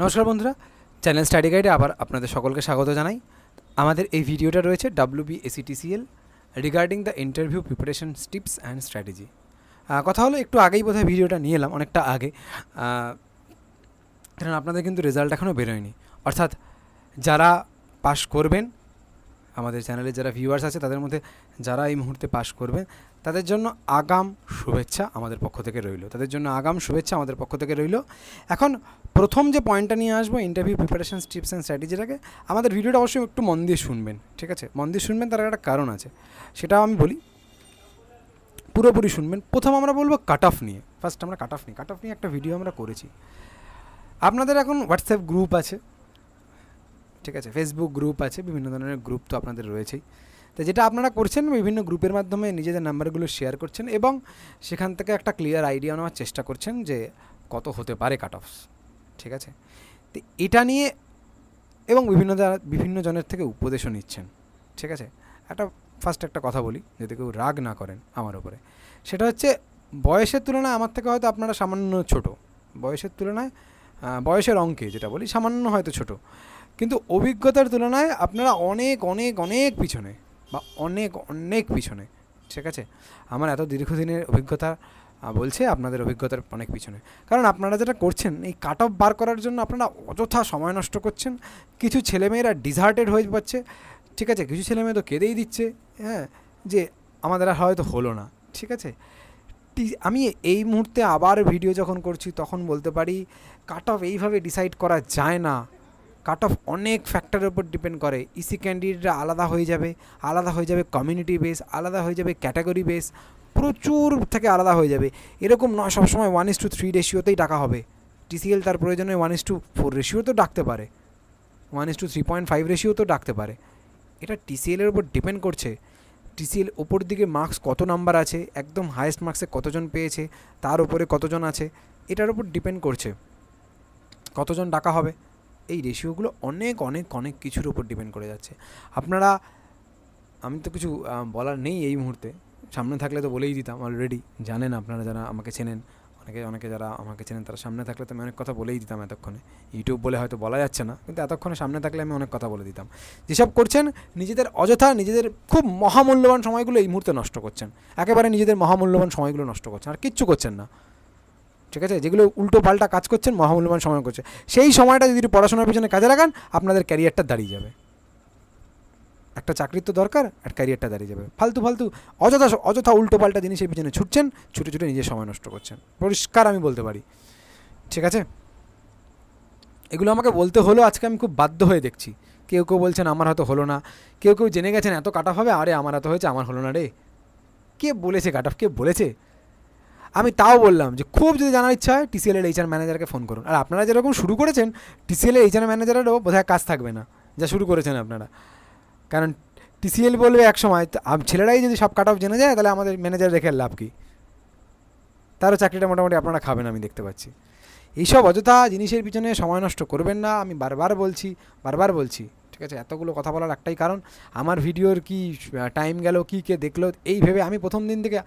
নমস্কার বন্ধুরা, channel study গাইডে আবার আপনাদের সকলকে স্বাগত জানাই। আমাদের এই ভিডিওটা রয়েছে W B SETCL regarding the interview preparation tips and strategy কথা হলো, একটু আগেই বোধহয় ভিডিওটা নিয়ে এলাম, অনেকটা আগে। কারণ আপনাদের কিন্তু রেজাল্ট এখনও বেরোয়নি। অর্থাৎ যারা পাস করবেন আমাদের চ্যানেলে যারা ভিউয়ার্স আছে, তাদের মধ্যে যারা এই মুহূর্তে পাস করবেন তাদের জন্য আগাম শুভেচ্ছা আমাদের পক্ষ থেকে রইল। তাদের জন্য আগাম শুভেচ্ছা আমাদের পক্ষ থেকে রইল। এখন প্রথম যে পয়েন্টটা নিয়ে আসব ইন্টারভিউ প্রিপারেশন টিপস অ্যান্ড স্ট্র্যাটেজিটাকে আমাদের ভিডিওটা অবশ্যই একটু মন দিয়ে শুনবেন, ঠিক আছে? মন দিয়ে শুনবেন, তার একটা কারণ আছে। সেটাও আমি বলি, পুরোপুরি শুনবেন। প্রথম আমরা বলব কাট অফ নিয়ে। ফার্স্ট আমরা কাট অফ নিয়ে কাট অফ নিয়ে একটা ভিডিও আমরা করেছি। আপনাদের এখন হোয়াটসঅ্যাপ গ্রুপ আছে। ঠিক আছে ফেসবুক গ্রুপ আছে, বিভিন্ন ধরনের গ্রুপ তো আপনাদের রয়েছেই। তো যেটা আপনারা করছেন, বিভিন্ন গ্রুপের মাধ্যমে নিজেদের নাম্বারগুলো শেয়ার করছেন এবং সেখান থেকে একটা ক্লিয়ার আইডিয়া নেওয়ার চেষ্টা করছেন যে কত হতে পারে কাট অফস ঠিক আছে? তো এটা নিয়ে এবং বিভিন্ন বিভিন্ন জনের থেকে উপদেশও নিচ্ছেন, ঠিক আছে? একটা ফার্স্ট একটা কথা বলি, যদি কেউ রাগ না করেন আমার ওপরে সেটা হচ্ছে, বয়সের তুলনায় আমার থেকে হয়তো আপনারা সামান্য ছোট। বয়সের তুলনায় বয়সের অঙ্কে যেটা বলি, সামান্য হয়তো ছোট। কিন্তু অভিজ্ঞতার তুলনায় আপনারা অনেক অনেক অনেক পিছনে বা অনেক অনেক পিছনে, ঠিক আছে? আমার এত দীর্ঘদিনের অভিজ্ঞতা বলছে আপনাদের অভিজ্ঞতার অনেক পিছনে। কারণ আপনারা যেটা করছেন, এই কাট অফ বার করার জন্য আপনারা অযথা সময় নষ্ট করছেন। কিছু ছেলেমেয়েরা ডিজার্টেড হয়ে পাচ্ছে ঠিক আছে? কিছু ছেলেমেয়ে তো কেঁদেই দিচ্ছে হ্যাঁ? যে আমাদের আর হয়তো হলো না, ঠিক আছে? আমি এই মুহূর্তে আবার ভিডিও যখন করছি, তখন বলতে পারি কাট অফ এইভাবে ডিসাইড করা যায় না। কাট অফ অনেক ফ্যাক্টরের উপর ডিপেন্ড করে। ইসি ক্যান্ডিডেটরা আলাদা হয়ে যাবে, আলাদা হয়ে যাবে কমিউনিটি বেস আলাদা হয়ে যাবে ক্যাটাগরি বেস প্রচুর থেকে আলাদা হয়ে যাবে। এরকম নয়, সবসময় ওয়ান ইস টু থ্রি রেশিওতেই ডাকা হবে। টিসিএল তার প্রয়োজনে one is two four ratio তো ডাকতে পারে। One is two three point five ratio তো ডাকতে পারে। এটা টিসিএলের উপর ডিপেন্ড করছে। টিসিএল ওপর দিকে মার্কস কত নাম্বার আছে, একদম হায়েস্ট মার্কসে কতজন পেয়েছে, তার উপরে কতজন আছে, এটার উপর ডিপেন্ড করছে। কতজন ডাকা হবে? এই রেশিওগুলো অনেক অনেক অনেক কিছুর উপর ডিপেন্ড করে যাচ্ছে। আপনারা, আমি তো কিছু বলার নেই এই মুহূর্তে। সামনে থাকলে তো বলেই দিতাম অলরেডি জানেন আপনারা যারা আমাকে চেনেন, অনেকে অনেকে যারা আমাকে চেনেন, তারা সামনে থাকলে তো আমি অনেক কথা বলেই দিতাম এতক্ষণে। ইউটিউব বলে হয়তো বলা যাচ্ছে না, কিন্তু এতক্ষণে সামনে থাকলে আমি অনেক কথা বলে দিতাম। যেসব করছেন, নিজেদের অযথা, নিজেদের খুব মহামূল্যবান সময়গুলো এই মুহূর্তে নষ্ট করছেন। একেবারে নিজেদের মহামূল্যবান সময়গুলো নষ্ট করছেন, আর কিচ্ছু করছেন না। ঠিক আছে? যেগুলো উল্টো পাল্টা কাজ করছেন, মহামূল্যবান সময় করছে। সেই সময়টা যদি পড়াশোনার পিছনে কাজে লাগান, আপনাদের ক্যারিয়ারটা দাঁড়িয়ে যাবে। একটা চাকরির তো দরকার, আর ক্যারিয়ারটা দাঁড়িয়ে যাবে। ফালতু ফালতু, অযথা অযথা উল্টো পাল্টা জিনিসের পিছনে ছুটছেন, ছুটে ছুটে নিজের সময় নষ্ট করছেন। পরিষ্কার আমি বলতে পারি। ঠিক আছে? এগুলো আমাকে বলতে হলো, আজকে আমি খুব বাধ্য হয়ে দেখছি। কেউ কেউ বলছেন, আমার হয়তো হলো না। কেউ কেউ জেনে গেছেন, এত কাট হবে? আরে, আমার এত হয়েছে, আমার হলো না রে। কে বলেছে কাট? কে বলেছে? আমি তাও বললাম যে খুব যদি জানার ইচ্ছা হয় টিসিএল এর এইচআর ম্যানেজারকে ফোন করুন। আর আপনারা যেরকম শুরু করেছেন টিসিএল এর এইচআর ম্যানেজারেরও বোধহয় কাজ থাকবে না, যা শুরু করেছেন আপনারা। কারণ টিসিএল বলবে এক সময়, তো ছেলেরাই যদি সব কাট অফ জেনে যায়, তাহলে আমাদের ম্যানেজার রেখে লাভ কী? তারও চাকরিটা মোটামুটি আপনারা খাবেন, আমি দেখতে পাচ্ছি। এইসব অযথা জিনিসের পিছনে সময় নষ্ট করবেন না, আমি বারবার বলছি বারবার বলছি, ঠিক আছে? এতগুলো কথা বলার একটাই কারণ। আমার ভিডিওর কি টাইম গেল, কি কে দেখল, এই ভেবে আমি প্রথম দিন থেকে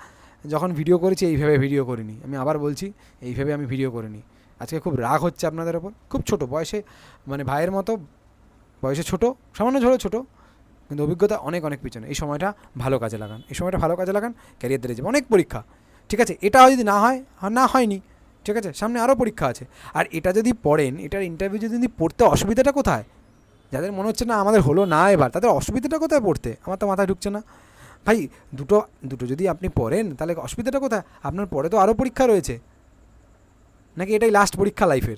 যখন ভিডিও করেছি এইভাবে ভিডিও করিনি। আমি আবার বলছি এইভাবে আমি ভিডিও করিনি। আজকে খুব রাগ হচ্ছে আপনাদের ওপর। খুব ছোট, বয়সে মানে ভাইয়ের মতো, বয়সে ছোট, সামান্য ছোটো ছোটো, কিন্তু অভিজ্ঞতা অনেক অনেক পিছনে। এই সময়টা ভালো কাজে লাগান। এই সময়টা ভালো কাজে লাগান ক্যারিয়ার দাঁড়িয়ে যাবে অনেক পরীক্ষা, ঠিক আছে? এটা যদি না হয় না হয়নি, ঠিক আছে? সামনে আরও পরীক্ষা আছে। আর এটা যদি পড়েন, এটার ইন্টারভিউ যদি পড়তে, অসুবিধাটা কোথায়? যাদের মনে হচ্ছে, না, আমাদের হলো না এবার, তাদের অসুবিধাটা কোথায় পড়তে? আমার তো মাথায় ঢুকছে না। ভাই, দুটো দুটো যদি আপনি পড়েন, তাহলে অসুবিধাটা কোথায়? আপনার পরে তো আরও পরীক্ষা রয়েছে। নাকি এটাই লাস্ট পরীক্ষা লাইফের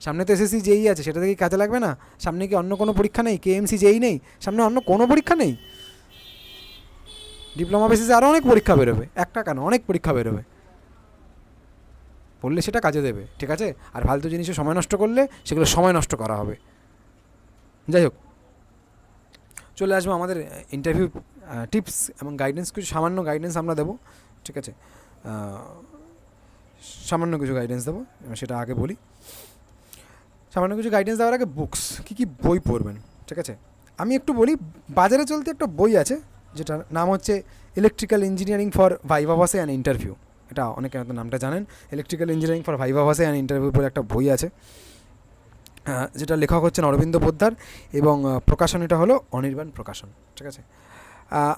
সামনে তো এসএসসি যেই আছে, সেটা থেকে কাজে লাগবে না? সামনে কি অন্য কোনো পরীক্ষা নেই? কেএমসি যেই নেই? সামনে অন্য কোনো পরীক্ষা নেই? ডিপ্লোমা বেসিসে আরও অনেক পরীক্ষা বেরোবে। একটা কেন? অনেক পরীক্ষা বেরোবে। পড়লে সেটা কাজে দেবে, ঠিক আছে? আর ফালতু জিনিসে সময় নষ্ট করলে, সেগুলো সময় নষ্ট করা হবে। যাই হোক। চলে আসব আমাদের ইন্টারভিউ টিপস এবং গাইডেন্স কিছু সামান্য গাইডেন্স আমরা দেবো, ঠিক আছে? সামান্য কিছু গাইডেন্স দেবো সেটা আগে বলি। সামান্য কিছু গাইডেন্স দেওয়ার আগে বুকস কী কী বই পড়বেন, ঠিক আছে? আমি একটু বলি, বাজারে চলতে একটা বই আছে, যেটার নাম হচ্ছে electrical engineering for viva voce and interview এটা অনেকে হয়তো নামটা জানেন। Electrical engineering for viva voce and interview বলে একটা বই আছে। যেটা লেখক হচ্ছেন অরবিন্দ পোদ্দার এবং প্রকাশন এটা হলো অনির্বাণ প্রকাশন, ঠিক আছে?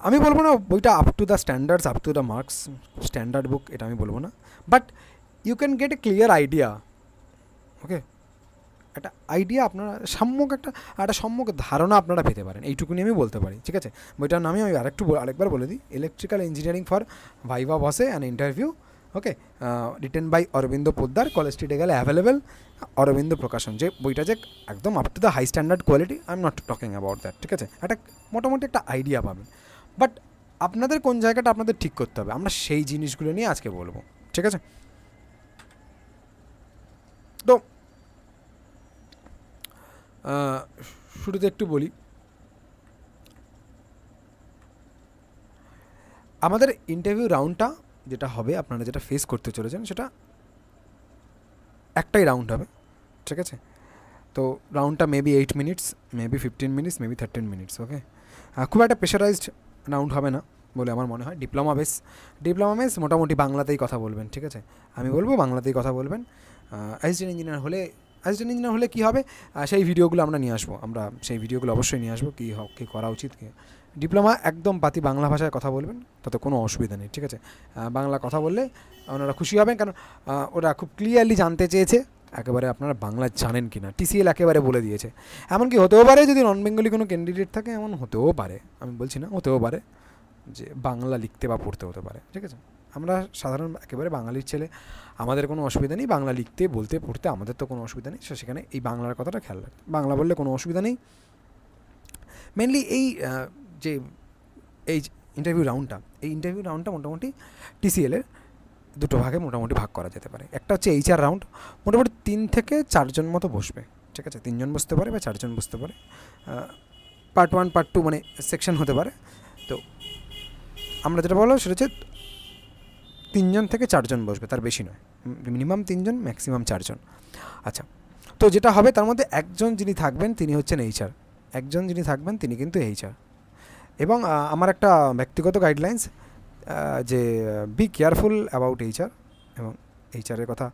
আমি বলব না বইটা up to the standards up to the marks standard book এটা আমি বলব না। But you can get a clear idea okay একটা আইডিয়া আপনারা, সম্যক একটা একটা সম্যক ধারণা আপনারা পেতে পারেন, এইটুকুনি আমি বলতে পারি, ঠিক আছে? বইটার নামে আমি আরেকটু আরেকবার বলে দিই electrical engineering for viva voce and interview okay written by Arabinda Poddar college স্ট্রিটে গেলে অ্যাভেলেবেল অরবিন্দ প্রকাশন যে বইটা যে একদম up to the high standard quality I am not talking about that ঠিক আছে? একটা মোটামুটি একটা আইডিয়া পাবেন। বাট আপনাদের কোন জায়গাটা আপনাদের ঠিক করতে হবে? আমরা সেই জিনিসগুলো নিয়ে আজকে বলব, ঠিক আছে? তো শুরুতে একটু বলি। আমাদের ইন্টারভিউ রাউন্ডটা যেটা হবে, আপনারা যেটা ফেস করতে চলেছেন, সেটা একটাই রাউন্ড হবে, ঠিক আছে? তো রাউন্ডটা maybe eight minutes maybe fifteen minutes maybe thirteen minutes okay খুব একটা প্রেশারাইজড রাউন্ড হবে না বলে আমার মনে হয়। ডিপ্লোমা বেস ডিপ্লোমা বেস মোটামুটি বাংলাতেই কথা বলবেন, ঠিক আছে? আমি বলব বাংলাতেই কথা বলবেন। অ্যাসিস্ট্যান্ট ইঞ্জিনিয়ার হলে অ্যাসিস্ট্যান্ট ইঞ্জিনিয়ার হলে কী হবে? সেই ভিডিওগুলো আমরা নিয়ে আসব। আমরা সেই ভিডিওগুলো অবশ্যই নিয়ে আসব, কী কী করা উচিত ডিপ্লোমা একদম পাতি বাংলা ভাষায় কথা বলবেন, তাতে কোনো অসুবিধা নেই, ঠিক আছে? বাংলা কথা বললে ওনারা খুশি হবেন, কারণ ওরা খুব ক্লিয়ারলি জানতে চেয়েছে, একেবারে আপনারা বাংলা জানেন কি না টিসিএল একেবারে বলে দিয়েছে। এমনকি হতেও পারে যদি নন বেঙ্গলি কোনো ক্যান্ডিডেট থাকে, এমন হতেও পারে, আমি বলছি না, হতেও পারে, যে বাংলা লিখতে বা পড়তে হতে পারে, ঠিক আছে? আমরা সাধারণ একেবারে বাঙালির ছেলে, আমাদের কোনো অসুবিধা নেই, বাংলা লিখতে, বলতে, পড়তে, আমাদের তো কোনো অসুবিধা নেই সেখানে এই বাংলার কথাটা খেয়াল রাখতে বাংলা বললে কোনো অসুবিধা নেই। মেনলি এই যে এই ইন্টারভিউ রাউন্ডটা এই ইন্টারভিউ রাউন্ডটা মোটামুটি টিসিএলের দুটো ভাগে মোটামুটি ভাগ করা যেতে পারে। একটা হচ্ছে এইচআর রাউন্ড মোটামুটি তিন থেকে চারজন মতো বসবে, ঠিক আছে? তিনজন বসতে পারে বা চারজন বসতে পারে। পার্ট ওয়ান পার্ট টু মানে সেকশন হতে পারে। তো আমরা যেটা বললাম সেটা হচ্ছে তিনজন থেকে চারজন বসবে, তার বেশি নয়। মিনিমাম তিনজন ম্যাক্সিমাম চারজন। আচ্ছা তো যেটা হবে তার মধ্যে একজন যিনি থাকবেন তিনি হচ্ছেন এইচআর একজন যিনি থাকবেন তিনি কিন্তু এইচআর এবং আমার একটা ব্যক্তিগত গাইডলাইন্স যে বি কেয়ারফুল অ্যাবাউট এইচআর এবং এইচআরের কথা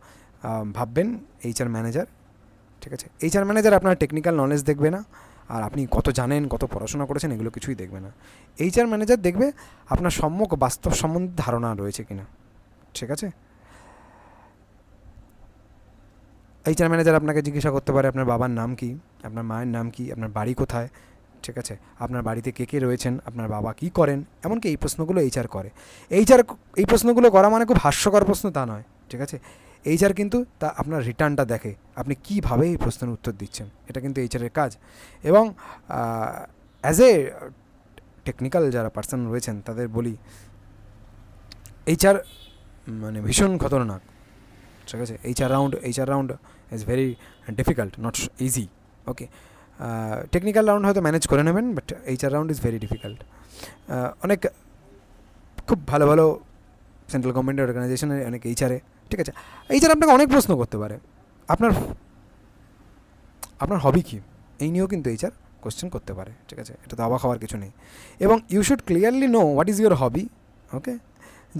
ভাববেন এইচআর ম্যানেজার ঠিক আছে? এইচআর ম্যানেজার আপনার টেকনিক্যাল নলেজ দেখবে না, আর আপনি কত জানেন, কত পড়াশোনা করেছেন, এগুলো কিছুই দেখবে না। এইচআর ম্যানেজার দেখবে আপনার সম্যক বাস্তব সম্বন্ধে ধারণা রয়েছে কিনা, ঠিক আছে? এইচআর ম্যানেজার আপনাকে জিজ্ঞাসা করতে পারে, আপনার বাবার নাম কি, আপনার মায়ের নাম কি, আপনার বাড়ি কোথায় ঠিক আছে, আপনার বাড়িতে কে কে রয়েছেন, আপনার বাবা কি করেন, এমনকি এই প্রশ্নগুলো এইচআর করে। এইচআর এই প্রশ্নগুলো করা মানে খুব হাস্যকর প্রশ্ন তা নয়, ঠিক আছে? এইচআর কিন্তু তা আপনার রিটার্নটা দেখে, আপনি কীভাবে এই প্রশ্নের উত্তর দিচ্ছেন, এটা কিন্তু এইচআরের কাজ। এবং অ্যাজ এ টেকনিক্যাল যারা পার্সন রয়েছেন, তাদের বলি এইচআর মানে ভীষণ খতরনাক, ঠিক আছে? HR round HR round is very difficult not easy okay technical round হয়তো ম্যানেজ করে নেবেন but HR round is very difficult অনেক খুব ভালো ভালো সেন্ট্রাল গভর্নমেন্টের অর্গানাইজেশনের অনেক এইচআরে ঠিক আছে? এইচআর আপনাকে অনেক প্রশ্ন করতে পারে। আপনার আপনার হবি কী? এই নিয়েও কিন্তু এইচআর কোশ্চেন করতে পারে, ঠিক আছে? এটা তো অবাক হওয়ার কিছু নেই। এবং you should clearly know what is your hobby okay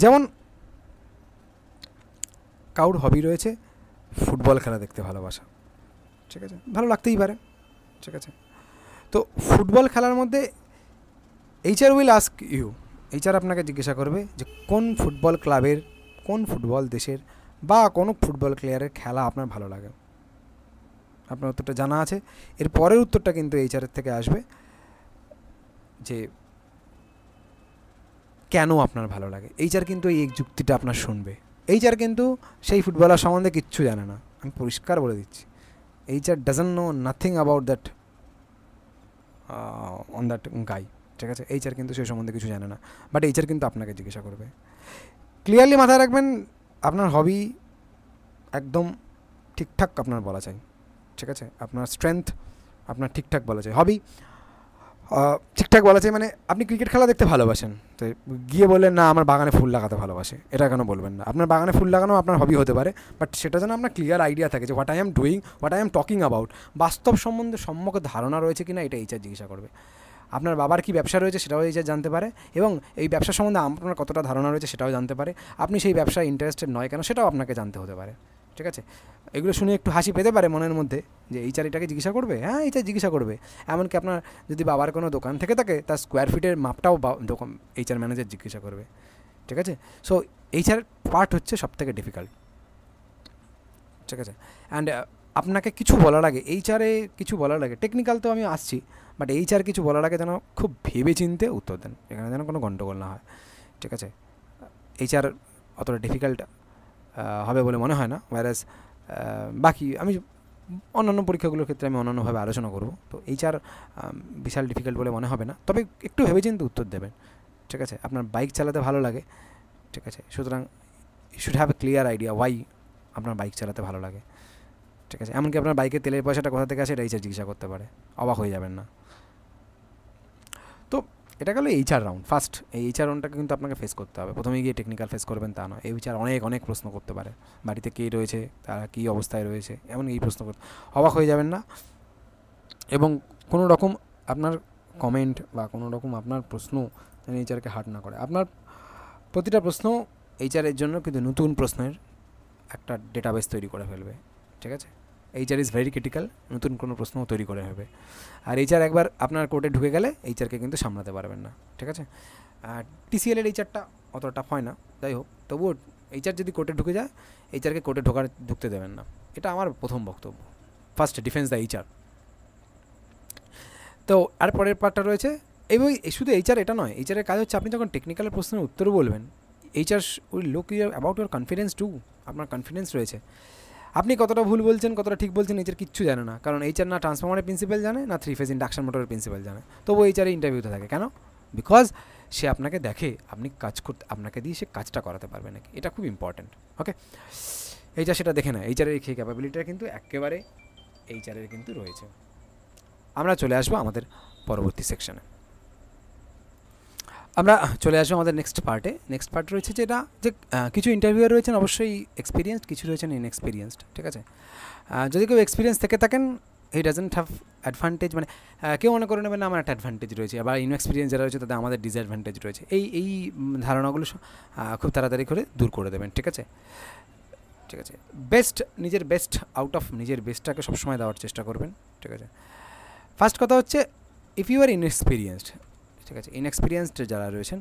যেমন কাউর হবি রয়েছে ফুটবল খেলা দেখতে ভালোবাসা, ঠিক আছে? ভালো লাগতেই পারে। ঠিক আছে। তো ফুটবল খেলার মধ্যে HR will ask you HR আপনাকে জিজ্ঞাসা করবে যে কোন ফুটবল ক্লাবের, কোন ফুটবল দেশের বা কোনো ফুটবল প্লেয়ারের খেলা আপনার ভালো লাগে? আপনার উত্তরটা জানা আছে। এর পরের উত্তরটা কিন্তু এইচআরের থেকে আসবে যে কেন আপনার ভালো লাগে? এইচআর কিন্তু এই যুক্তিটা আপনার শুনবে। এইচআর কিন্তু সেই ফুটবলার সম্বন্ধে কিচ্ছু জানে না। আমি পরিষ্কার বলে দিচ্ছি। HR doesn't know nothing about that on that guy ঠিক আছে? এইচআর কিন্তু সেই সম্বন্ধে কিছু জানে না। বাট এইচআর কিন্তু আপনাকে জিজ্ঞাসা করবে। ক্লিয়ারলি মাথায় রাখবেন, আপনার হবি একদম ঠিকঠাক আপনার বলা চাই। ঠিক আছে? আপনার স্ট্রেংথ আপনার ঠিকঠাক বলা চাই। হবি ঠিকঠাক বলা চাই মানে আপনি ক্রিকেট খেলা দেখতে ভালোবাসেন। তো গিয়ে বললেন, না, আমার বাগানে ফুল লাগাতে ভালোবাসে। এটা কেন বলবেন না? আপনার বাগানে ফুল লাগানো আপনার হবি হতে পারে বাট সেটা যেন আপনার ক্লিয়ার আইডিয়া থাকে যে what I am doing what I am talking about বাস্তব সম্বন্ধে সম্যক ধারণা রয়েছে কিনা, এটা এইচআর জিজ্ঞাসা করবে। আপনার বাবার কি ব্যবসা রয়েছে, সেটাও এইচআর জানতে পারে, এবং এই ব্যবসা সম্বন্ধে আপনার কতটা ধারণা রয়েছে, সেটাও জানতে পারে। আপনি সেই ব্যবসায় ইন্টারেস্টেড নয় কেন, সেটাও আপনাকে জানতে হতে পারে। ঠিক আছে? এগুলো শুনে একটু হাসি পেতে পারে মনের মধ্যে যে এইচআর এটাকে জিজ্ঞাসা করবে হ্যাঁ এইচআর জিজ্ঞাসা করবে। এমনকি আপনার যদি বাবার কোনো দোকান থেকে থাকে, তার স্কোয়ার ফিটের মাপটাও দোকান এইচআর ম্যানেজার জিজ্ঞাসা করবে। ঠিক আছে? সো এইচআর পার্ট হচ্ছে সবথেকে ডিফিকাল্ট ঠিক আছে? অ্যান্ড আপনাকে কিছু বলার আগে এইচআরে কিছু বলার আগে টেকনিক্যাল তো আমি আসছি বাট এইচআর কিছু বলার আগে যেন খুব ভেবে চিনতে উত্তর দেন, এখানে যেন কোনো গণ্ডগোল না হয়। ঠিক আছে? এইচআর অতটা ডিফিকাল্ট হবে বলে মনে হয় না ভাইরাস বাকি আমি অন্যান্য পরীক্ষাগুলোর ক্ষেত্রে আমি অন্যান্যভাবে আলোচনা করব। তো এইচআর বিশাল ডিফিকাল্ট বলে মনে হবে না। তবে একটু ভেবে চিনতে উত্তর দেবেন। ঠিক আছে? আপনার বাইক চালাতে ভালো লাগে? ঠিক আছে? সুতরাং you should have a clear idea why আপনার বাইক চালাতে ভালো লাগে। ঠিক আছে? এমনকি আপনার বাইকের তেলের পয়সাটা কোথা থেকে আসে এটা জিজ্ঞাসা করতে পারে। অবাক হয়ে যাবেন না। তো এটা গেলো এইচআর রাউন্ড ফার্স্ট এই এইচআর রাউন্ডটাকে কিন্তু আপনাকে ফেস করতে হবে। প্রথমে গিয়ে টেকনিক্যাল ফেস করবেন তা নয়। এই এইচআর অনেক অনেক প্রশ্ন করতে পারে। বাড়িতে কে রয়েছে? তারা কী অবস্থায় রয়েছে? এমন এই প্রশ্ন করতে অবাক হয়ে যাবেন না? এবং কোনো রকম আপনার কমেন্ট বা কোনো রকম আপনার প্রশ্ন যেন এইচআরকে হার্ট না করে। আপনার প্রতিটা প্রশ্ন এইচআরের জন্য কিন্তু নতুন প্রশ্নের একটা ডেটাবেস তৈরি করে ফেলবে। ঠিক আছে? এইচআর ইজ ভেরি ক্রিটিক্যাল নতুন কোনো প্রশ্ন তৈরি করে হবে। আর এইচআর একবার আপনার কোর্টে ঢুকে গেলে এইচআরকে কিন্তু সামলাতে পারবেন না, ঠিক আছে? আর টিসিএলের এইচআরটা অত টাফ হয় না, যাই হোক, তবুও এইচআর যদি কোর্টে ঢুকে যায় এইচআরকে কোর্টে ঢোকার ঢুকতে দেবেন না। এটা আমার প্রথম বক্তব্য। ফার্স্ট ডিফেন্স দ্য এইচআর তো আর পরের পার্টটা রয়েছে, এবং শুধু এইচআর এটা নয় এইচআরের কাজ হচ্ছে আপনি যখন টেকনিক্যাল প্রশ্নের উত্তর বলবেন HR will look your about your confidence to আপনার কনফিডেন্স রয়েছে। আপনি কতটা ভুল বলছেন, কতটা ঠিক বলছেন, এইচআর কিচ্ছু জানে না। কারণ এইচআর না ট্রান্সফর্মারের প্রিন্সিপাল জানে, না থ্রি ফেজ ইন্ডাকশন মোটরের প্রিন্সিপাল জানে। তবু এইচআরে ইন্টারভিউতে থাকে। কেন? বিকজ সে আপনাকে দেখে, আপনি কাজ করতে, আপনাকে দিয়ে সে কাজটা করাতে পারবে নাকি। এটা খুব ইম্পর্ট্যান্ট ওকে এইচআর সেটা দেখে না এইচআরের এই ক্যাপাবিলিটিটা কিন্তু একেবারে এইচআরের কিন্তু রয়েছে। আমরা চলে আসব আমাদের পরবর্তী সেকশনে আমরা চলে আসব আমাদের নেক্সট পার্টে নেক্সট পার্ট রয়েছে যেটা, যে কিছু ইন্টারভিউয়ার রয়েছেন, অবশ্যই এক্সপিরিয়েন্সড কিছু রয়েছেন ইনএক্সপিরিয়েন্সড ঠিক আছে? যদি কেউ এক্সপিরিয়েন্স থেকে থাকেন হি ডাজেন্ট হ্যাভ অ্যাডভান্টেজ মানে কেউ মনে করে নেবেন না, আমার একটা অ্যাডভান্টেজ রয়েছে, আবার ইনএক্সপিরিয়েন্স যারা রয়েছে, তাদের আমাদের ডিসঅ্যাডভান্টেজ রয়েছে। এই এই ধারণাগুলো খুব তাড়াতাড়ি করে দূর করে দেবেন, ঠিক আছে? ঠিক আছে। বেস্ট নিজের বেস্ট আউট অফ নিজের বেস্টটাকে সবসময় দেওয়ার চেষ্টা করবেন, ঠিক আছে? ফার্স্ট কথা হচ্ছে ইফ ইউ আর ইনএক্সপিরিয়েন্সড ঠিক আছে ইনএক্সপিরিয়েন্সড যারা রয়েছেন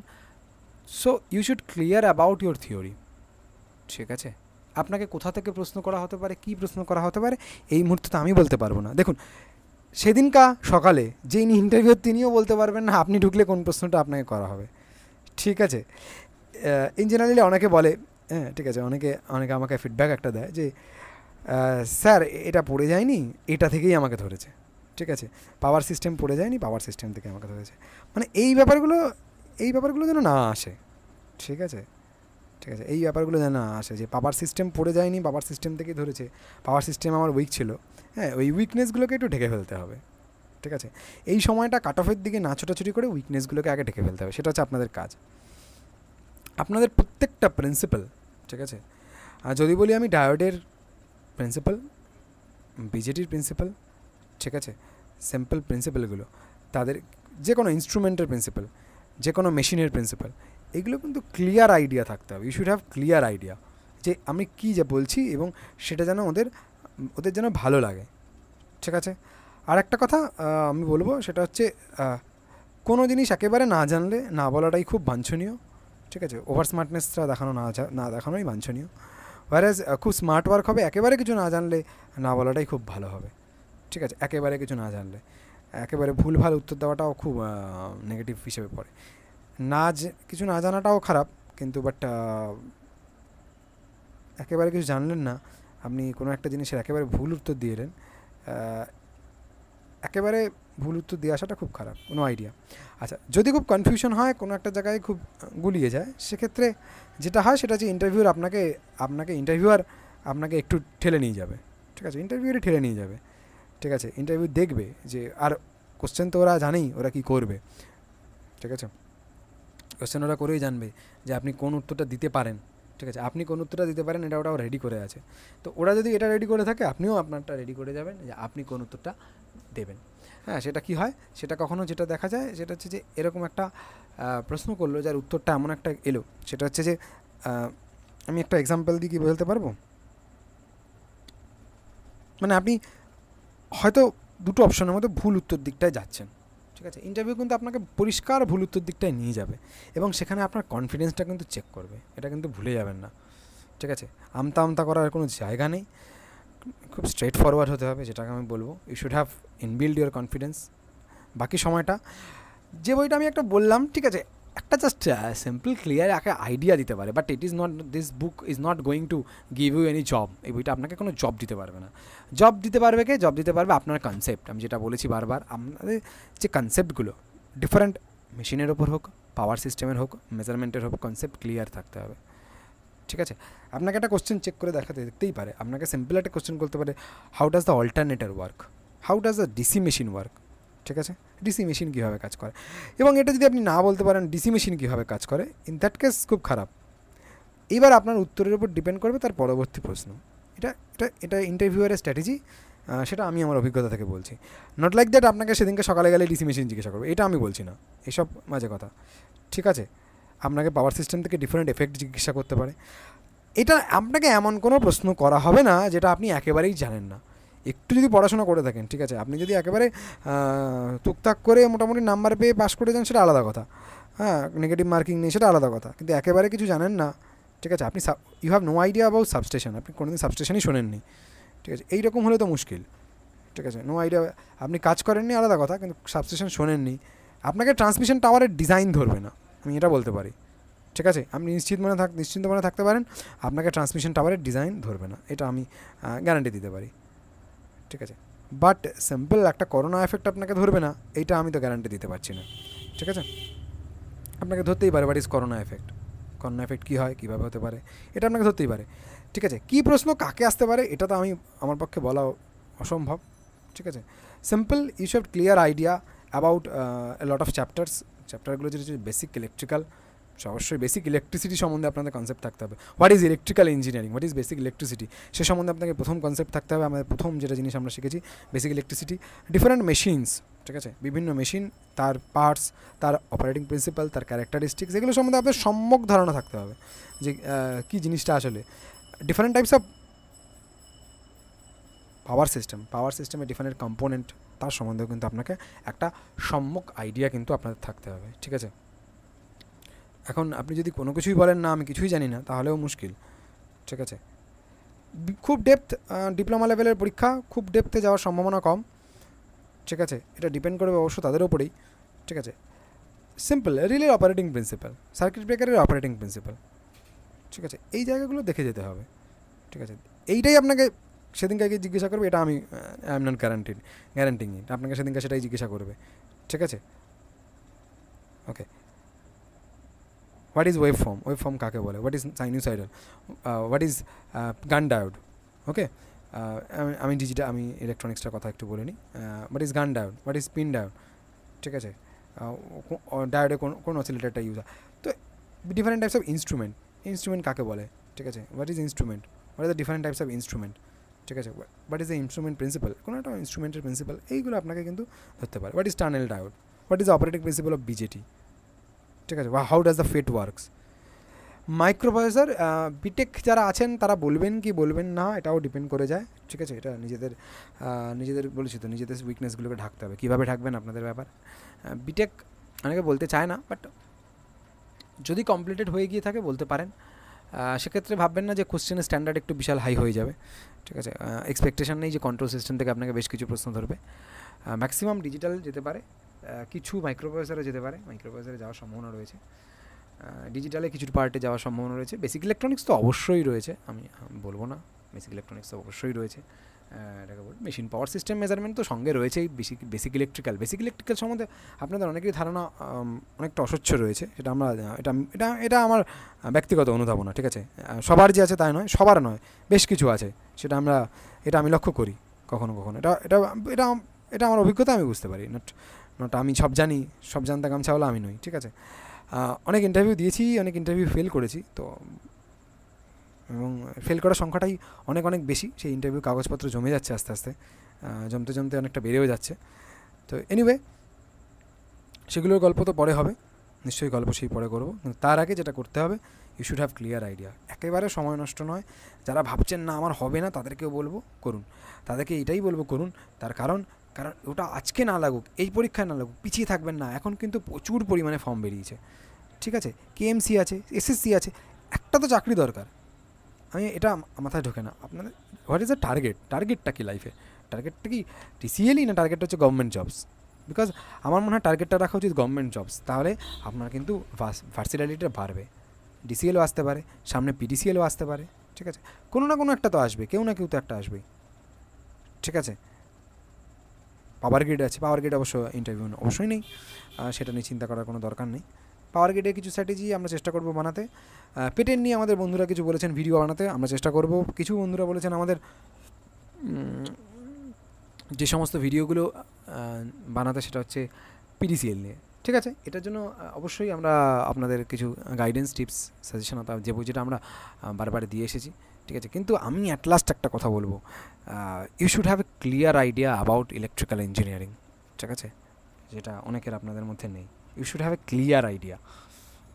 so you should clear about your theory ঠিক আছে? আপনাকে কোথা থেকে প্রশ্ন করা হতে পারে, কী প্রশ্ন করা হতে পারে, এই মুহূর্তে তো আমি বলতে পারব না। দেখুন, সেদিনকা সকালে যিনি ইন্টারভিউ তিনিও বলতে পারবেন না আপনি ঢুকলে কোন প্রশ্নটা আপনাকে করা হবে, ঠিক আছে? ইন জেনারেলি অনেকে বলে হ্যাঁ ঠিক আছে, অনেকে অনেকে আমাকে ফিডব্যাক একটা দেয় যে স্যার, এটা পড়ে যায়নি, এটা থেকেই আমাকে ধরেছে। ঠিক আছে? পাওয়ার সিস্টেম পড়ে যায়নি পাওয়ার সিস্টেম থেকে আমাকে ধরেছে মানে এই ব্যাপারগুলো এই ব্যাপারগুলো যেন না আসে, ঠিক আছে? ঠিক আছে, এই ব্যাপারগুলো যেন না আসে যে পাওয়ার সিস্টেম পড়ে যায়নি পাওয়ার সিস্টেম থেকেই ধরেছে। পাওয়ার সিস্টেম আমার উইক ছিল। হ্যাঁ ওই উইকনেসগুলোকে একটু ঢেকে ফেলতে হবে, ঠিক আছে? এই সময়টা কাট অফের দিকে না ছোটাছুটি করে উইকনেসগুলোকে আগে ঢেকে ফেলতে হবে, সেটা হচ্ছে আপনাদের কাজ। আপনাদের প্রত্যেকটা প্রিন্সিপাল ঠিক আছে? আর যদি বলি আমি ডায়োডের প্রিন্সিপাল বিজেটির প্রিন্সিপাল ঠিক আছে? সিম্পল প্রিন্সিপালগুলো তাদের যে কোনো ইনস্ট্রুমেন্টের প্রিন্সিপাল যে কোনো মেশিনের প্রিন্সিপাল এগুলো কিন্তু ক্লিয়ার আইডিয়া থাকতে হবে। You should have clear idea যে আমি কী যা বলছি এবং সেটা যেন ওদের ওদের যেন ভালো লাগে। ঠিক আছে? আর একটা কথা আমি বলব সেটা হচ্ছে কোনো জিনিস একেবারে না জানলে না বলাটাই খুব বাঞ্ছনীয়। ঠিক আছে? ওভার স্মার্টনেসটা দেখানো না না দেখানোই বাঞ্ছনীয়। ওয়ারাজ খুব স্মার্ট ওয়ার্ক হবে, একেবারে কিছু না জানলে না বলাটাই খুব ভালো হবে। ঠিক আছে, একেবারে কিছু না জানলে। একেবারে ভুল ভালো উত্তর দেওয়াটাও খুব নেগেটিভ হিসেবে পড়ে। না কিছু না জানাটাও খারাপ, কিন্তু বাট একেবারে কিছু জানলেন না, আপনি কোনো একটা জিনিসের একেবারে ভুল উত্তর দিয়ে এলেন একেবারে ভুল উত্তর দিয়ে আসাটা খুব খারাপ, কোনো আইডিয়া আচ্ছা যদি খুব কনফিউশন হয়, কোনো একটা জায়গায় খুব গুলিয়ে যায়, সেক্ষেত্রে যেটা হয় সেটা হচ্ছে ইন্টারভিউর আপনাকে আপনাকে ইন্টারভিউয়ার আপনাকে একটু ঠেলে নিয়ে যাবে, ঠিক আছে? ইন্টারভিউরে ঠেলে নিয়ে যাবে। ঠিক আছে ইন্টারভিউ দেখবে যে আর কোশ্চেন তো ওরা জানেই ওরা কী করবে। ঠিক আছে? কোশ্চেন ওরা করেই জানবে যে আপনি কোন উত্তরটা দিতে পারেন। ঠিক আছে? আপনি কোন উত্তরটা দিতে পারেন, এটা ওটাও রেডি করে আছে। তো ওরা যদি এটা রেডি করে থাকে, আপনিও আপনারটা রেডি করে যাবেন যে আপনি কোন উত্তরটা দেবেন। হ্যাঁ সেটা কি হয়? সেটা কখনো যেটা দেখা যায়, সেটা হচ্ছে যে এরকম একটা প্রশ্ন করল যার উত্তরটা এমন একটা এলো। সেটা হচ্ছে যে আমি একটা এক্সাম্পল দিয়ে কি বলতে পারব? মানে আপনি হয়তো দুটো অপশনের মধ্যে ভুল উত্তর দিকটায় যাচ্ছেন। ঠিক আছে? ইন্টারভিউ কিন্তু আপনাকে পরিষ্কার ভুল উত্তর দিকটায় নিয়ে যাবে এবং সেখানে আপনার কনফিডেন্সটা কিন্তু চেক করবে। এটা কিন্তু ভুলে যাবেন না। ঠিক আছে? আমতা আমতা করার কোনো জায়গা নেই। খুব স্ট্রেট ফরওয়ার্ড হতে হবে, যেটাকে আমি বলব। You should have inbuild your confidence বাকি সময়টা, যে বইটা আমি একটা বললাম, ঠিক আছে? একটা জাস্ট সিম্পল ক্লিয়ার একটা আইডিয়া দিতে পারে but it is not this book is not going to give you any job এই বইটা আপনাকে কোনো জব দিতে পারবে না। জব দিতে পারবে কে? জব দিতে পারবে আপনার কনসেপ্ট আমি যেটা বলেছি বারবার আপনাদের যে কনসেপ্টগুলো ডিফারেন্ট মেশিনের ওপর হোক পাওয়ার সিস্টেমের হোক মেজারমেন্টের হোক কনসেপ্ট ক্লিয়ার থাকতে হবে। ঠিক আছে? আপনাকে একটা কোশ্চেন চেক করে দেখাতে দেখতেই পারে। আপনাকে সিম্পল একটা কোশ্চেন করতে পারে how does the alternator work how does the DC machine work ঠিক আছে? ডিসি মেশিন কীভাবে কাজ করে? এবং এটা যদি আপনি না বলতে পারেন ডিসি মেশিন কীভাবে কাজ করে? ইন দ্যাট কেস খুব খারাপ। এবার আপনার উত্তরের উপর ডিপেন্ড করবে তার পরবর্তী প্রশ্ন। এটা এটা এটা ইন্টারভিউয়ারের স্ট্র্যাটেজি সেটা আমি আমার অভিজ্ঞতা থেকে বলছি। নট লাইক দ্যাট আপনাকে সেদিনকে সকালে গেলে ডিসি মেশিন জিজ্ঞাসা করবে। এটা আমি বলছি না। এসব মাঝে কথা। ঠিক আছে? আপনাকে পাওয়ার সিস্টেম থেকে ডিফারেন্ট এফেক্ট জিজ্ঞাসা করতে পারে। এটা আপনাকে এমন কোনো প্রশ্ন করা হবে না, যেটা আপনি একেবারেই জানেন না। একটু যদি পড়াশোনা করে থাকেন, ঠিক আছে? আপনি যদি একেবারে টুকটাক করে মোটামুটি নাম্বার পেয়ে পাস করে যান, সেটা আলাদা কথা। হ্যাঁ নেগেটিভ মার্কিং নেই সেটা আলাদা কথা। কিন্তু একেবারে কিছু জানেন না, ঠিক আছে? আপনি you have no idea about substation আপনি কোনোদিন সাবস্টেশনই শোনেননি, ঠিক আছে? এইরকম হলে তো মুশকিল, ঠিক আছে? নো আইডিয়া আপনি কাজ করেননি, আলাদা কথা, কিন্তু সাবস্টেশন শোনেননি। আপনাকে ট্রান্সমিশন টাওয়ারের ডিজাইন ধরবে না, আমি এটা বলতে পারি, ঠিক আছে? আপনি নিশ্চিত মনে থাক নিশ্চিন্ত মনে থাকতে পারেন, আপনাকে ট্রান্সমিশন টাওয়ারের ডিজাইন ধরবে না, এটা আমি গ্যারান্টি দিতে পারি। ঠিক আছে? বাট সিম্পল একটা করোনা এফেক্ট আপনাকে ধরবে না, এইটা আমি তো গ্যারান্টি দিতে পারছি না। ঠিক আছে? আপনাকে ধরতেই পারে but is corona effect corona effect কী হয়, কীভাবে হতে পারে, এটা আপনাকে ধরতেই পারে। ঠিক আছে? কী প্রশ্ন, কাকে আসতে পারে, এটা তো আমি, আমার পক্ষে বলা অসম্ভব। ঠিক আছে? Simple you should clear idea about lot of chapters চ্যাপ্টারগুলো যেটা বেসিক ইলেকট্রিক্যাল অবশ্যই বেসিক ইলেকট্রিসিটি সম্বন্ধে আপনাদের কনসেপ্ট থাকতে হবে। What is electrical engineering what is basic electricity সে সম্বন্ধে আপনাকে প্রথম কনসেপ্ট থাকতে হবে, আমাদের প্রথম যেটা জিনিস আমরা শিখেছি বেসিক ইলেকট্রিসিটি ডিফারেন্ট মেশিনস ঠিক আছে? বিভিন্ন মেশিন তার পার্টস তার অপারেটিং প্রিন্সিপাল তার ক্যারেক্টারিস্টিক্স এগুলো সম্বন্ধে আপনার সম্যক ধারণা থাকতে হবে যে কী জিনিসটা আসলে। Different types of power system power সিস্টেমে ডিফারেন্ট কম্পোনেন্ট তার সম্বন্ধেও কিন্তু আপনাকে একটা সম্যক আইডিয়া কিন্তু আপনাদের থাকতে হবে, ঠিক আছে? এখন আপনি যদি কোনো কিছুই বলেন, না, আমি কিছুই জানি না, তাহলেও মুশকিল। ঠিক আছে? খুব ডেপথ ডিপ্লোমা লেভেলের পরীক্ষা, খুব ডেপথে যাওয়ার সম্ভাবনা কম। ঠিক আছে? এটা ডিপেন্ড করবে অবশ্য তাদের ওপরেই ঠিক আছে? সিম্পল রিলের অপারেটিং প্রিন্সিপাল সার্কিট ব্রেকারের অপারেটিং প্রিন্সিপাল ঠিক আছে? এই জায়গাগুলো দেখে যেতে হবে। ঠিক আছে? এইটাই আপনাকে সেদিনকে আগে জিজ্ঞাসা করবে, এটা আমি I am not guaranteed guaranteeing আপনাকে সেদিনকে সেটাই জিজ্ঞাসা করবে। ঠিক আছে? Okay what is waveform waveform কাকে বলে what is sinusoidal what is Gunn diode okay আমি ডিজিটাল আমি ইলেকট্রনিক্সটার কথা একটু বলে নিই। What is Gunn diode what is PIN diode ঠিক আছে? ডায়োডে কোন কোন অসিলেটারটা ইউজ হয়? তো different types of instrument instrument কাকে বলে? ঠিক আছে? What is instrument what is the different types of instrument ঠিক আছে? What is the instrument principal কোনো একটা ইনস্ট্রুমেন্টের প্রিন্সিপাল এইগুলো আপনাকে কিন্তু ধরতে পারে। What is tunnel diode what is operating principal of BJT ঠিক আছে how does the FET works microprocessor B Tech যারা আছেন, তারা বলবেন কি বলবেন না, এটাও ডিপেন্ড করে যায়, ঠিক আছে? এটা নিজেদের নিজেদের বলেছি তো, নিজেদের উইকনেসগুলোকে ঢাকতে হবে। কীভাবে ঢাকবেন আপনাদের ব্যাপার? বিটেক অনেকে বলতে চায় না বাট যদি কমপ্লিটেড হয়ে গিয়ে থাকে বলতে পারেন। সেক্ষেত্রে ভাববেন না যে কোশ্চেনের স্ট্যান্ডার্ড একটু বিশাল হাই হয়ে যাবে, ঠিক আছে? এক্সপেকটেশন নেই যে কন্ট্রোল সিস্টেম থেকে আপনাকে বেশ কিছু প্রশ্ন ধরবে। ম্যাক্সিমাম ডিজিটাল যেতে পারে কিছু মাইক্রোপ্রসেসরে যেতে পারে। মাইক্রোপ্রসেসরে যাওয়ার সম্ভাবনা রয়েছে। ডিজিটালে কিছু পার্টে যাওয়ার সম্ভাবনা রয়েছে। বেসিক ইলেকট্রনিক্স তো অবশ্যই রয়েছে। আমি বলব না বেসিক ইলেকট্রনিক্স তো অবশ্যই রয়েছে। এটাকে বল মেশিন পাওয়ার সিস্টেম মেজারমেন্ট তো সঙ্গে রয়েছেই basic basic electrical basic electrical সম্বন্ধে আপনাদের অনেকেরই ধারণা অনেকটা অস্বচ্ছ রয়েছে। সেটা আমরা, এটা এটা এটা আমার ব্যক্তিগত অনুধাবনা, ঠিক আছে? সবার যে আছে তাই নয়, সবার নয়, বেশ কিছু আছে। সেটা আমরা, এটা আমি লক্ষ্য করি কখনো কখনো। এটা এটা এটা এটা আমার অভিজ্ঞতা, আমি বুঝতে পারি। নট নট আমি সব জানি, সব জানতে গামছা হলো আমি নই, ঠিক আছে? অনেক ইন্টারভিউ দিয়েছি, অনেক ইন্টারভিউ ফেল করেছি, তো এবং ফেল করার সংখ্যাটাই অনেক অনেক বেশি। সেই ইন্টারভিউ কাগজপত্র জমে যাচ্ছে আস্তে আস্তে জমতে জমতে অনেকটা বেড়েও যাচ্ছে। তো এনিওয়ে সেগুলোর গল্প তো পরে হবে, নিশ্চয়ই গল্প সেই পরে করব। তার আগে যেটা করতে হবে you should have clear idea একেবারে সময় নষ্ট নয়, যারা ভাবছেন না আমার হবে না, তাদেরকেও বলব, করুন। তাদেরকে এটাই বলব, করুন। তার কারণ কারণ ওটা আজকে না লাগুক, এই পরীক্ষায় না লাগুক, পিছিয়ে থাকবেন না। এখন কিন্তু প্রচুর পরিমাণে ফর্ম বেরিয়েছে। ঠিক আছে? কেএমসি আছে এসএসসি আছে, একটা তো চাকরি দরকার। আমি এটা মাথায় ঢোকে না। আপনাদের হোয়াট ইজ দ্য টার্গেট টার্গেটটা কি লাইফে টার্গেটটা কি টিসিএলই না টার্গেটটা হচ্ছে গভর্নমেন্ট জবস বিকজ আমার মনে হয় টার্গেটটা রাখা উচিত গভর্নমেন্ট জবস তাহলে আপনার কিন্তু ভার্সিটালিটিটা বাড়বে। ডিসিএলও আসতে পারে, সামনে পিডিসিএলও আসতে পারে। ঠিক আছে? কোনো না কোনো একটা তো আসবে, কেউ না কেউ তো একটা আসবেই। ঠিক আছে? পাওয়ার গ্রিড আছে, পাওয়ার গ্রিড অবশ্য ইন্টারভিউ অবশ্যই নেই। সেটা নিয়ে চিন্তা করার কোনো দরকার নেই। পাওয়ার গ্রিডে কিছু স্ট্র্যাটেজি আমরা চেষ্টা করব বানাতে। পেটেন নিয়ে আমাদের বন্ধুরা কিছু বলেছেন ভিডিও বানাতে আমরা চেষ্টা করব। কিছু বন্ধুরা বলেছেন আমাদের যে সমস্ত ভিডিওগুলো বানাতে সেটা হচ্ছে পিডিসিএল নিয়ে। ঠিক আছে? এটার জন্য অবশ্যই আমরা আপনাদের কিছু গাইডেন্স টিপস সাজেশন যে যেটা আমরা বারবার দিয়ে এসেছি। ঠিক আছে, কিন্তু আমি অ্যাট লাস্ট একটা কথা বলব। You should have a clear idea about electrical engineering ঠিক আছে? যেটা অনেকের আপনাদের মধ্যে নেই। You should have a clear idea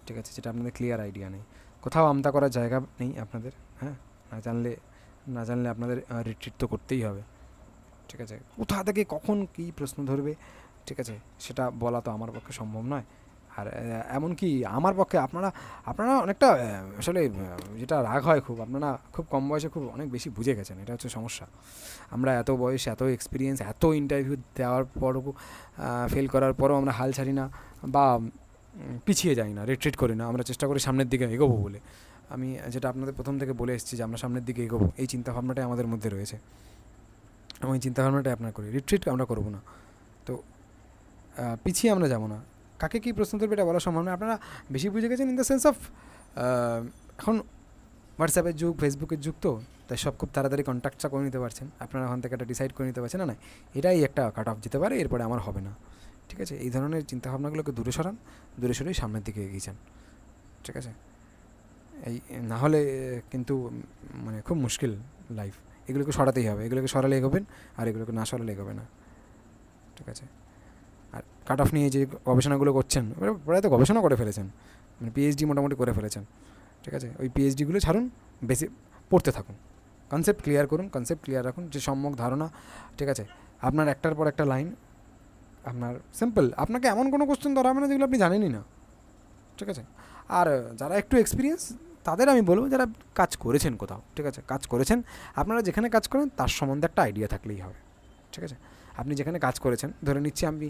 ঠিক আছে? যেটা আপনাদের ক্লিয়ার আইডিয়া নেই। কোথাও আমতা করার জায়গা নেই আপনাদের হ্যাঁ? না জানলে না জানলে আপনাদের রিট্রিট তো করতেই হবে, ঠিক আছে? কোথা থেকে কখন কী প্রশ্ন ধরবে, ঠিক আছে? সেটা বলা তো আমার পক্ষে সম্ভব নয়। আর এমনকি আমার পক্ষে আপনারা আপনারা অনেকটা আসলে যেটা রাগ হয় খুব, আপনারা খুব কম বয়সে খুব অনেক বেশি বুঝে গেছেন, এটা হচ্ছে সমস্যা। আমরা এত বয়স, এত এক্সপিরিয়েন্স এত ইন্টারভিউ দেওয়ার পরও ফেল করার পরও আমরা হাল ছাড়ি না বা পিছিয়ে যাই না রিট্রিট করি না, আমরা চেষ্টা করি সামনের দিকে এগোবো বলে। আমি যেটা আপনাদের প্রথম থেকে বলে এসেছি যে আমরা সামনের দিকে এগোবো, এই চিন্তাভাবনাটাই আমাদের মধ্যে রয়েছে। এবং এই চিন্তাভাবনাটাই আপনার করি রিট্রিট আমরা করব না। তো পিছিয়ে আমরা যাব না। কাকে কী প্রশ্ন তুলবে এটা বলা সম্ভব নয়। আপনারা বেশি বুঝে গেছেন ইন দ্য সেন্স অফ এখন হোয়াটসঅ্যাপের যুগ ফেসবুকের যুগ তো, তাই সব খুব তাড়াতাড়ি কন্ট্যাক্টটা করে নিতে পারছেন। আপনারা ওখান থেকে একটা ডিসাইড করে নিতে পারছেন, না না, এটাই একটা কাট অফ যেতে পারে, এরপরে আমার হবে না। ঠিক আছে? এই ধরনের চিন্তাভাবনাগুলোকে দূরে সরান, দূরে সরেই সামনের দিকে এগিয়ে যান। ঠিক আছে? এই, না হলে, কিন্তু মানে খুব মুশকিল লাইফ এগুলোকে সরাতেই হবে। এগুলোকে সরালে এগোবেন, আর এগুলোকে না সরালে এগোবে না। ঠিক আছে? আর কাট অফ নিয়ে যে গবেষণাগুলো করছেন প্রায় তো গবেষণা করে ফেলেছেন মানে পিএইচডি মোটামুটি করে ফেলেছেন, ঠিক আছে? ওই পিএইচডিগুলো ছাড়ুন, বেশি পড়তে থাকুন কনসেপ্ট ক্লিয়ার করুন কনসেপ্ট ক্লিয়ার রাখুন, যে সম্যক ধারণা, ঠিক আছে? আপনার একটার পর একটা লাইন আপনার সিম্পল আপনাকে এমন কোনো কোশ্চেন ধরা হবে না যেগুলো আপনি জানেনই না, ঠিক আছে? আর যারা একটু এক্সপিরিয়েন্স তাদের আমি বলব যারা কাজ করেছেন কোথাও, ঠিক আছে? কাজ করেছেন, আপনারা যেখানে কাজ করেন, তার সম্বন্ধে একটা আইডিয়া থাকলেই হবে, ঠিক আছে? আপনি যেখানে কাজ করেছেন, ধরে নিচ্ছি আমি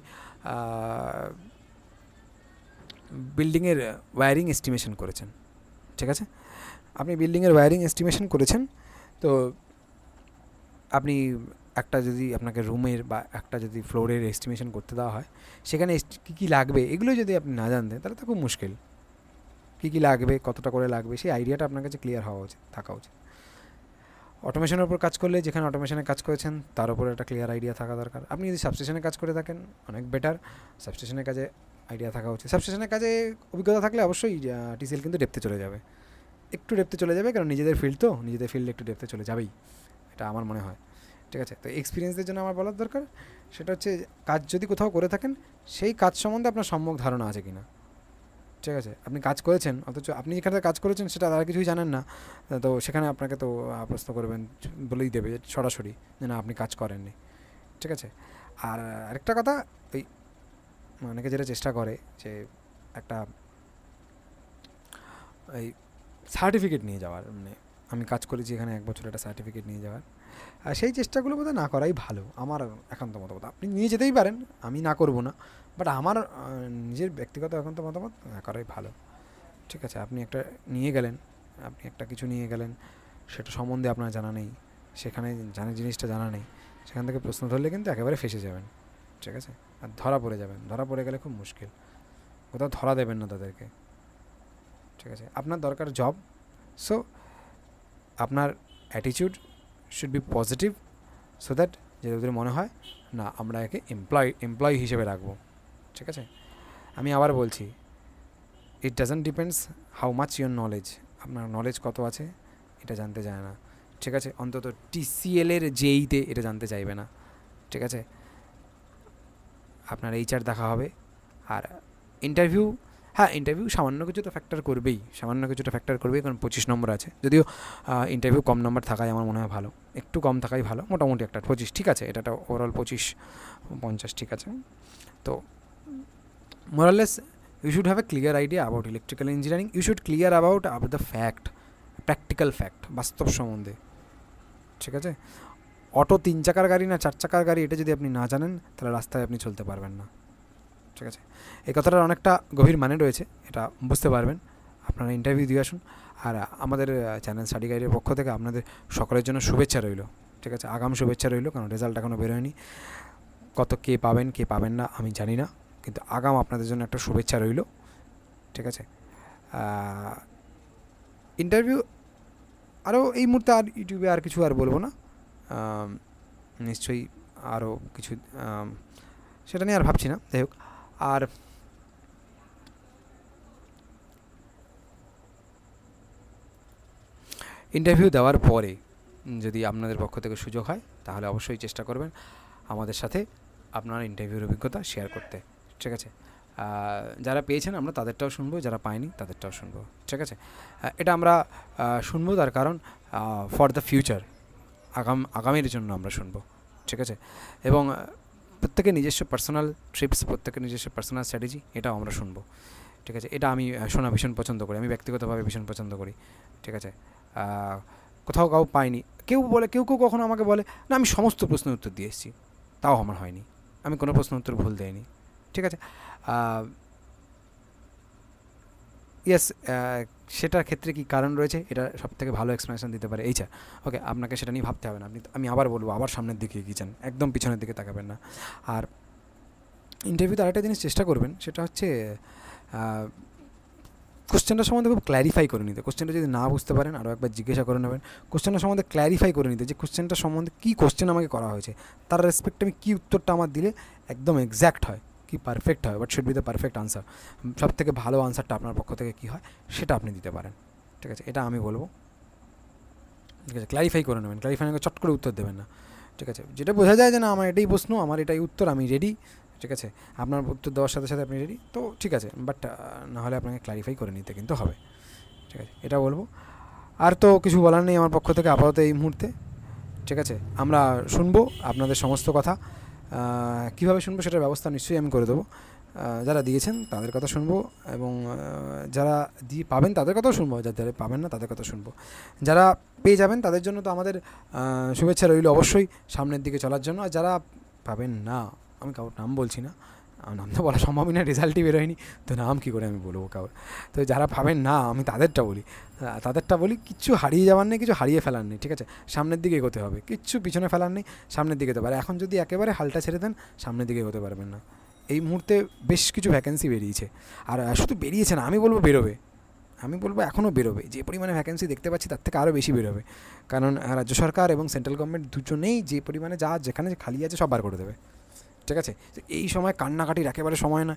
বিল্ডিংয়ের ওয়্যারিং এস্টিমেশন করেছেন, ঠিক আছে? আপনি বিল্ডিংয়ের ওয়্যারিং এস্টিমেশন করেছেন, তো আপনি একটা যদি আপনাকে রুমের বা একটা যদি ফ্লোরের এস্টিমেশন করতে দেওয়া হয়, সেখানে কী কী লাগবে, এগুলো যদি আপনি না জানতেন, তাহলে তো খুব মুশকিল। কী কী লাগবে, কতটা করে লাগবে, সেই আইডিয়াটা আপনার কাছে ক্লিয়ার হওয়া উচিত, থাকা উচিত। অটোমেশনের উপর কাজ করলে যেখানে অটোমেশনে কাজ করেছেন, তার উপর একটা ক্লিয়ার আইডিয়া থাকা দরকার। আপনি যদি সাবস্টেশনে কাজ করে থাকেন, অনেক বেটার সাবস্টেশনের কাজে আইডিয়া থাকা উচিত। সাবস্টেশনের কাজে অভিজ্ঞতা থাকলে অবশ্যই টিসিএল কিন্তু ডেপতে চলে যাবে। একটু ডেপতে চলে যাবে, কারণ নিজেদের ফিল্ড তো, নিজেদের ফিল্ডে একটু ডেপতে চলে যাবেই। এটা আমার মনে হয়। ঠিক আছে? তো এক্সপিরিয়েন্সের জন্য আমার বলার দরকার, সেটা হচ্ছে, কাজ যদি কোথাও করে থাকেন, সেই কাজ সম্বন্ধে আপনার সম্যক ধারণা আছে কি না ঠিক আছে, আপনি কাজ করেছেন, অথচ আপনি যেখানে কাজ করেছেন সেটা তারা কিছুই জানেন না। তো সেখানে আপনাকে তো প্রশ্ন করবেন, বলেই দেবে সরাসরি যে না, আপনি কাজ করেননি। ঠিক আছে? আর আরেকটা কথা ওই অনেকে যেটা চেষ্টা করে যে একটা, এই সার্টিফিকেট নিয়ে যাওয়ার মানে আমি কাজ করেছি এখানে এক বছর একটা সার্টিফিকেট নিয়ে যাওয়ার। আর সেই চেষ্টাগুলো বোধহয় না করাই ভালো, আমার একান্ত মতামত। আপনি নিয়ে যেতেই পারেন, আমি না করব না। বাট আমার নিজের ব্যক্তিগত একান্ত মতামত না করাই ভালো। ঠিক আছে, আপনি একটা নিয়ে গেলেন, আপনি একটা কিছু নিয়ে গেলেন, সেটা সম্বন্ধে আপনার জানা নেই, সেখানে জানে, জিনিসটা জানা নেই, সেখান থেকে প্রশ্ন ধরলে কিন্তু একেবারে ফেসে যাবেন। ঠিক আছে? আর ধরা পড়ে যাবেন, ধরা পড়ে গেলে খুব মুশকিল। কোথাও ধরা দেবেন না তাদেরকে। ঠিক আছে? আপনার দরকার জব সো আপনার attitude should be positive so that যে ওদের মনে হয়, না, আমরা একে এমপ্লয় এমপ্লয়ি হিসেবে রাখব। ঠিক আছে? আমি আবার বলছি it doesn't depends how much your knowledge আপনার নলেজ কত আছে, এটা জানতে চায় না। ঠিক আছে? অন্তত টিসিএলের জেইতে এটা জানতে চাইবে না। ঠিক আছে? আপনার এইচআর দেখা হবে। আর ইন্টারভিউ হ্যাঁ ইন্টারভিউ সামান্য কিছু তো ফ্যাক্টর করবেই, সামান্য কিছুটা ফ্যাক্টর করবেই, কারণ পঁচিশ নম্বর আছে। যদিও ইন্টারভিউ কম নম্বর থাকাই আমার মনে হয় ভালো। একটু কম থাকাই ভালো, মোটামুটি একটা পঁচিশ, ঠিক আছে? এটা ওভারঅল পঁচিশ, পঞ্চাশ, ঠিক আছে? তো মোরালেস you should have a clear idea about electrical engineering you should clear about about the fact practical fact বাস্তব সম্বন্ধে। ঠিক আছে? অটো তিন চাকার গাড়ি না চার চাকার গাড়ি, এটা যদি আপনি না জানেন, তাহলে রাস্তায় আপনি চলতে পারবেন না। ঠিক আছে? এই কথাটার অনেকটা গভীর মানে রয়েছে, এটা বুঝতে পারবেন। আপনারা ইন্টারভিউ দিয়ে আসুন। আর আমাদের চ্যানেল স্টাডি গাইডের পক্ষ থেকে আপনাদের সকলের জন্য শুভেচ্ছা রইল, ঠিক আছে? আগাম শুভেচ্ছা রইল, কারণ রেজাল্ট এখনও বেরোয়নি কত কে পাবেন কে পাবেন না, আমি জানি না, কিন্তু আগাম আপনাদের জন্য একটা শুভেচ্ছা রইল, ঠিক আছে? ইন্টারভিউ আরও এই মুহূর্তে আর ইউটিউবে আর কিছু আর বলব না। নিশ্চয়ই আরও কিছু সেটা নিয়ে আর ভাবছি না, যাই হোক। আর ইন্টারভিউ দেওয়ার পরে যদি আপনাদের পক্ষ থেকে সুযোগ হয়, তাহলে অবশ্যই চেষ্টা করবেন আমাদের সাথে আপনার ইন্টারভিউর অভিজ্ঞতা শেয়ার করতে। ঠিক আছে? যারা পেয়েছেন আমরা তাদেরটাও শুনব, যারা পায়নি তাদেরটাও শুনব। ঠিক আছে? এটা আমরা শুনব তার কারণ ফর দ্য ফিউচার আগাম, আগামীর জন্য আমরা শুনব। ঠিক আছে? এবং প্রত্যেকের নিজস্ব পার্সোনাল ট্রিপস প্রত্যেকের নিজস্ব পার্সোনাল স্ট্র্যাটেজি এটাও আমরা শুনব। ঠিক আছে? এটা আমি শোনা ভীষণ পছন্দ করি। আমি ব্যক্তিগতভাবে ভীষণ পছন্দ করি। ঠিক আছে? কোথাও কাউ পাইনি। কেউ বলে, কেউ কেউ কখনো আমাকে বলে, না, আমি সমস্ত প্রশ্নের উত্তর দিয়ে এসেছি। তাও আমার হয়নি। আমি কোনো প্রশ্ন উত্তর ভুল দেয়নি ঠিক আছে? ইয়েস সেটার ক্ষেত্রে কি কারণ রয়েছে? এটা সব থেকে ভালো এক্সপ্লেনেশন দিতে পারে। এইচা ওকে আপনাকে সেটা নিয়ে ভাবতে হবে না। আপনি আমি আবার বলব, আবার সামনের দিকে এগিয়েছেন একদম পিছনের দিকে তাকাবেন না। আর ইন্টারভিউতে আরেকটা জিনিস চেষ্টা করবেন, সেটা হচ্ছে কোশ্চেনটা সম্বন্ধে খুব ক্ল্যারিফাই করে নিতে। কোশ্চেনটা যদি না বুঝতে পারেন, আরও একবার জিজ্ঞাসা করে নেবেন। কোশ্চেনটা সম্বন্ধে ক্ল্যারিফাই করে নিতে যে কোশ্চেনটা সম্বন্ধে কী কোশ্চেন আমাকে করা হয়েছে। তার রেসপেক্টে আমি কী উত্তরটা আমার দিলে একদম এক্স্যাক্ট হয়। কি পারফেক্ট হয় but should be the perfect answer সব থেকে ভালো আনসারটা আপনার পক্ষ থেকে কী হয়, সেটা আপনি দিতে পারেন। ঠিক আছে, এটা আমি বলব। ঠিক আছে ক্লারিফাই করে নেবেন ক্লারিফাই চট করে উত্তর দেবেন না। ঠিক আছে, যেটা বোঝা যায় যে না, আমার এটাই প্রশ্ন, আমার এটাই উত্তর, আমি রেডি ঠিক আছে, আপনার উত্তর দেওয়ার সাথে সাথে আপনি রেডি তো ঠিক আছে বাট নাহলে আপনাকে ক্লারিফাই করে নিতে কিন্তু হবে। ঠিক আছে, এটা বলব। আর তো কিছু বলার নেই আমার পক্ষ থেকে আপাতত এই মুহূর্তে। ঠিক আছে, আমরা শুনব আপনাদের সমস্ত কথা। কীভাবে শুনব সেটার ব্যবস্থা নিশ্চয়ই আমি করে দেবো। যারা দিয়েছেন তাদের কথা শুনব এবং যারা দিয়ে পাবেন তাদের কথাও শুনব। যারা পাবেন না তাদের কথা শুনব। যারা পেয়ে যাবেন তাদের জন্য তো আমাদের শুভেচ্ছা রইল অবশ্যই সামনের দিকে চলার জন্য। আর যারা পাবেন না, আমি কারোর নাম বলছি না। নাম তো বলা সম্ভবই না রেজাল্টই বেরোয়নি। তো নাম কী করে আমি বলব কাউর? তো যারা ভাবেন, না, আমি তাদেরটা বলি। তাদেরটা বলি, কিচ্ছু হারিয়ে যাওয়ার নেই, কিছু হারিয়ে ফেলার নেই, ঠিক আছে? সামনের দিকে এগোতে হবে। কিচ্ছু পিছনে ফেলার নেই, সামনের দিকে যেতে পারে এখন যদি একেবারে হালটা ছেড়ে দেন, সামনের দিকে এগোতে পারবেন না। এই মুহূর্তে বেশ কিছু ভ্যাকেন্সি বেরিয়েছে। আর শুধু বেরিয়েছে না, আমি বলব বেরোবে। আমি বলব এখনও বেরোবে। যে পরিমাণে ভ্যাকেন্সি দেখতে পাচ্ছি, তার থেকে আরও বেশি বেরোবে। কারণ রাজ্য সরকার এবং সেন্ট্রাল গভর্নমেন্ট দুজনেই যে পরিমাণে যা যেখানে খালি আছে সব বার করে দেবে। ঠিক আছে? এই সময় কান্নাকাটির একেবারে সময় না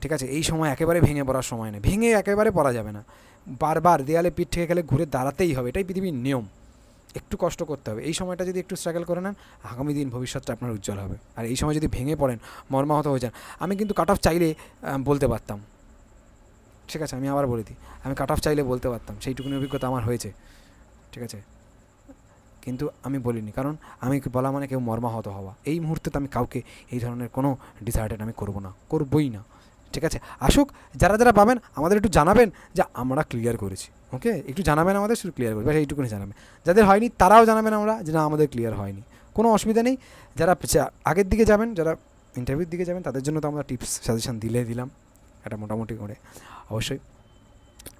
ঠিক আছে? এই সময় একেবারে ভেঙে পড়ার সময় না ভেঙে একেবারে পড়া যাবে না। বারবার দেয়ালে পিঠ থেকে গেলে ঘুরে দাঁড়াতেই হবে। এটাই পৃথিবীর নিয়ম। একটু কষ্ট করতে হবে। এই সময়টা যদি একটু স্ট্রাগল করে নেন, আগামী দিন ভবিষ্যৎটা আপনার উজ্জ্বল হবে। আর এই সময় যদি ভেঙে পড়েন, মর্মাহত হয়ে যান, আমি কিন্তু কাট অফ চাইলে বলতে পারতাম। ঠিক আছে? আমি আবার বলে দিই। আমি কাট অফ চাইলে বলতে পারতাম। সেইটুকুনি অভিজ্ঞতা আমার হয়েছে। ঠিক আছে? কিন্তু আমি বলিনি। কারণ আমি বলা মানে কেউ মর্মাহত হওয়া। এই মুহূর্তে তো আমি কাউকে এই ধরনের কোনো ডিসাইডেড আমি করব না, করবই না। ঠিক আছে? আসুক, যারা যারা পাবেন, আমাদের একটু জানাবেন যে আমরা ক্লিয়ার করেছি। ওকে? একটু জানাবেন আমাদের, শুধু ক্লিয়ার করবে এইটুকুনি জানাবেন। যাদের হয়নি, তারাও জানাবেন আমরা যে না, আমাদের ক্লিয়ার হয়নি। কোনো অসুবিধা নেই। যারা আগের দিকে যাবেন, যারা ইন্টারভিউর দিকে যাবেন, তাদের জন্য তো আমরা টিপস সাজেশন দিলে দিলাম। এটা মোটামুটি করে। অবশ্যই।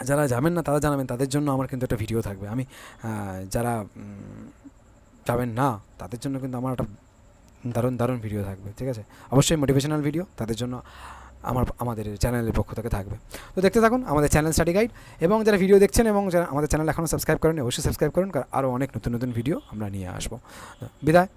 যারা যাবেন না, তারা জানাবেন, তাদের জন্য আমার কিন্তু একটা ভিডিও থাকবে। আমি যারা যাবেন না, তাদের জন্য কিন্তু আমার একটা দারুণ দারুণ ভিডিও থাকবে, ঠিক আছে? অবশ্যই মোটিভেশনাল ভিডিও তাদের জন্য আমার, আমাদের চ্যানেলের পক্ষ থেকে থাকবে। তো দেখতে থাকুন, আমাদের চ্যানেল স্টাডি গাইড এবং যারা ভিডিও দেখছেন এবং যারা আমাদের চ্যানেল এখনও সাবস্ক্রাইব করেন অবশ্যই সাবস্ক্রাইব করুন, কারণ আরও অনেক নতুন নতুন ভিডিও আমরা নিয়ে আসব। বিদায়।